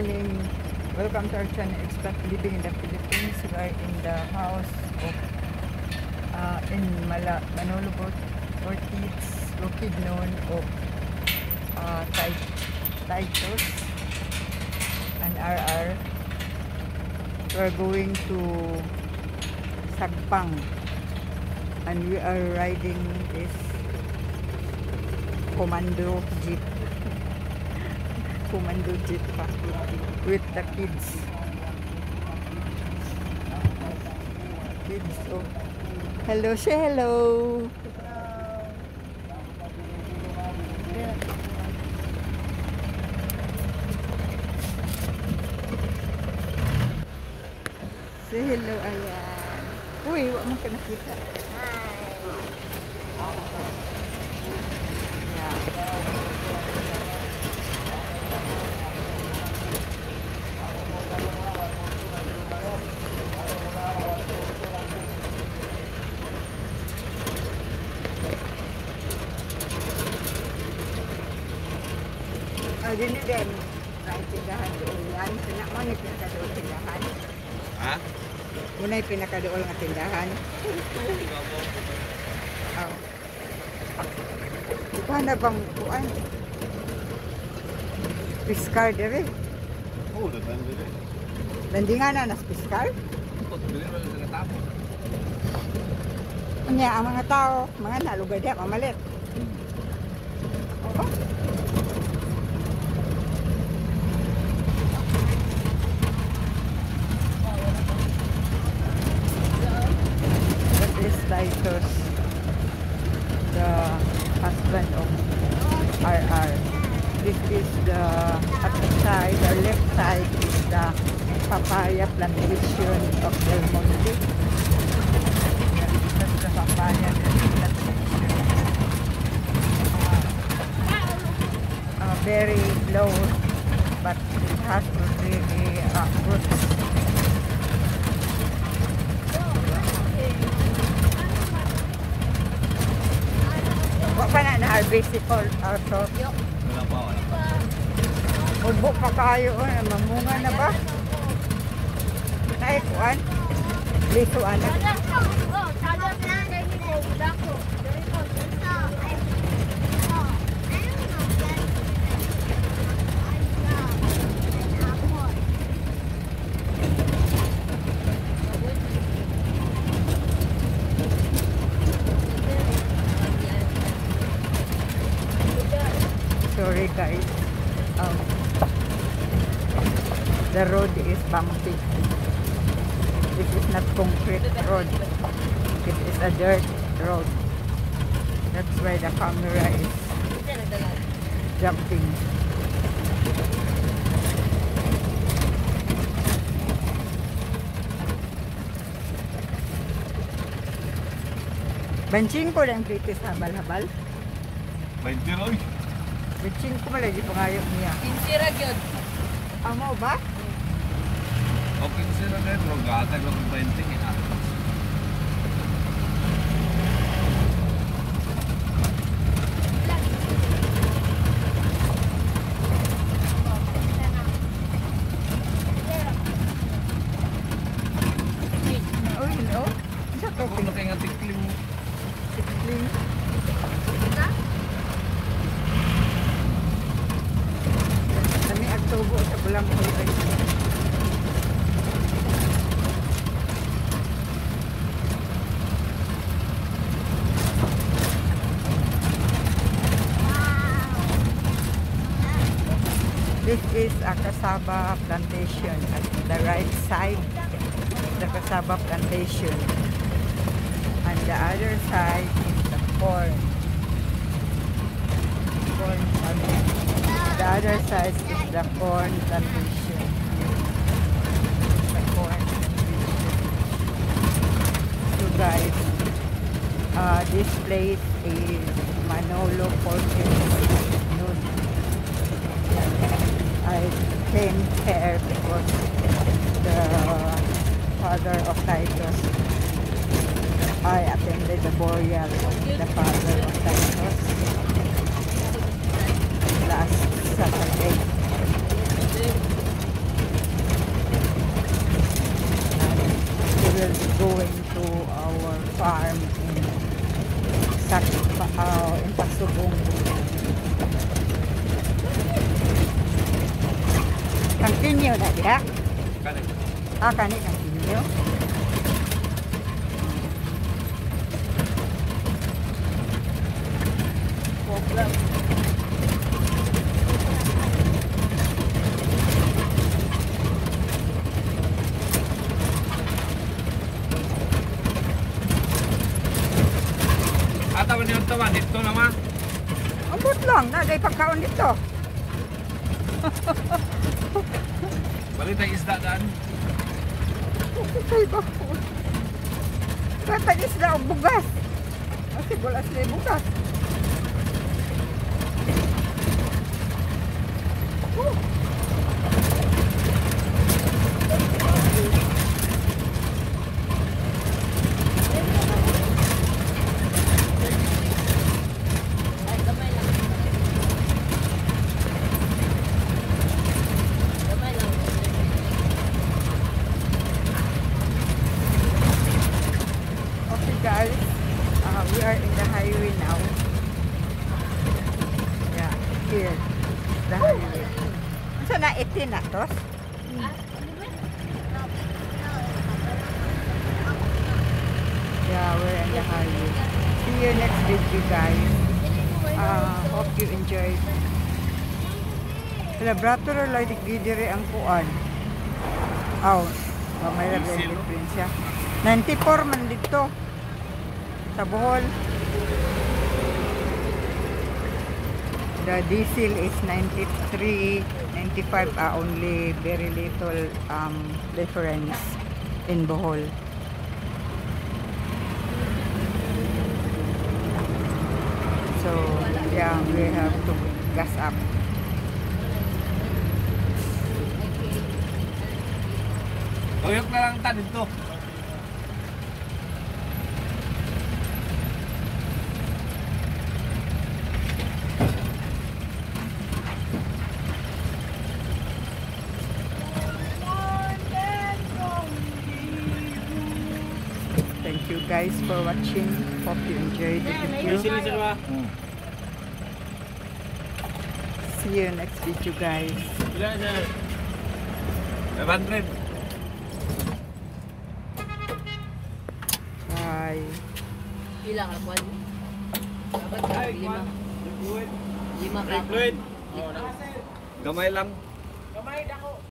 morning. Welcome to our channel, Expat Living in the Philippines. We are in the house of uh, in Mala, Manolo Ortiz, known of uh, Tit- Titus and RR. We're going to Sagpang and we are riding this commando jeep commando jeep pa. With the kids. Kids oh. Hello say hello. Say hello ayan. Uy wag mo ka nakita yeah. Oh, din din. Ay, tindahan doon yan. Mo ni pinakadool tindahan. Ha? Muna yung pinakadool nga tindahan. Oh. Ito na bang kuan? Piskar dire. Oo, datan dili. Landingan na nas piskar. Ikot, dili mo sa natapos. Anya ang mga tao, mga nalugay diya, mamalit. RR. This is the, the side, or left side is the papaya plantation of Del Monte. The papaya. Uh, very low, but it has really uh, roots. Wa pa na na-harvest it all also. Wala pa, wala pa. Ubo pa kayo, oh, mamunga na ba? Ay, kuan. Liso ana. Sorry guys. Um, the road is bumpy. This is not concrete road. It is a dirt road. That's why the camera is jumping. Benching ko lang sa habal-habal. 20 roy. Benching ko malagi pangayo niya. Insira gyud. Amo ba? Okay, sila na yun. Pero gatag lang ng 20. eh, ha? Oh, hello. Isa ko Kung na kayo nga tikling mo. pinagling. Kami agtubo sa bulang kulay. This is a cassava plantation at the right side, the cassava plantation. And the other side is the corn. Corn farming. The other side is the corn plantation. The corn plantation. So guys, uh, this place is Manolo Fortune. Came here because the father of Titus I attended the burial of the father of Titus last Saturday. continue tadi ya. Akan ini ah, continue. Problem. Atau ni untuk di tu nama? Ambut. Balik tayo isda daan. Bako. Katag isda o bugas. Kasi wala sila bugas. Oh. Okay guys, uh, we are in the highway now. Yeah, here, the highway. Saan na 18 na to? Yeah, we're in the highway. See you next video guys. Uh, hope you enjoyed. Laboratory like gidire ang kuan. Aw, oh, may no? difference siya. 94 man dito. Sa Bohol. The diesel is 93, 95 ah, only very little um, difference in Bohol. So, yeah, we have to gas up. Tuyok na lang ta dito. Guys for watching. Hope you enjoyed the video. See you next video guys. 500. Bye. Ilang ako? Dapat lima. Lima ka. Gamay lang.